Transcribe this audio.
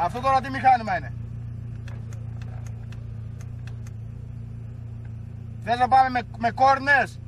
Αυτό τώρα τι μηχάνημα είναι. Θες να πάμε με, με κόρνες;